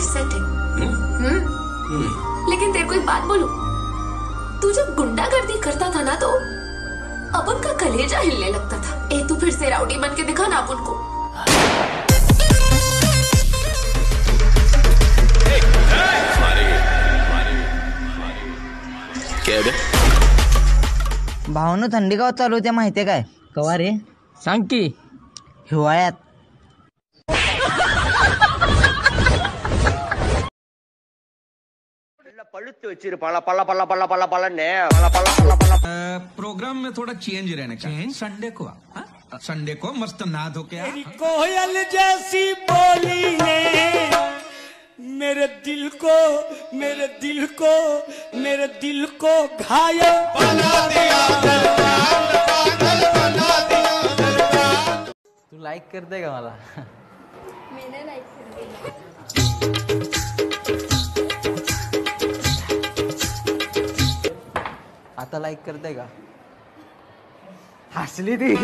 Life set है हम्म लेकिन तेरे को एक बात बोलूँ? तू जब गुंडागर्दी करता था ना तो अपन का कलेजा हिलने लगता था। ए तू फिर से राउडी बन के दिखा ना अपन को काय बे? भावनं थंडी चालू होते माहितीये काय? कवा रे? सांग की। हिवाळ्यात. प्रोग्राम में थोड़ा चेंज रहने का। संडे को संडे हाँ? को मस्त ना धो के कोयल जैसी बोली है मेरे दिल को मेरे दिल को मेरे दिल को घायल बना दिया तू लाइक कर देगा वाला मैंने लाइक कर दिया। आता लाईक करते का? हसली ती.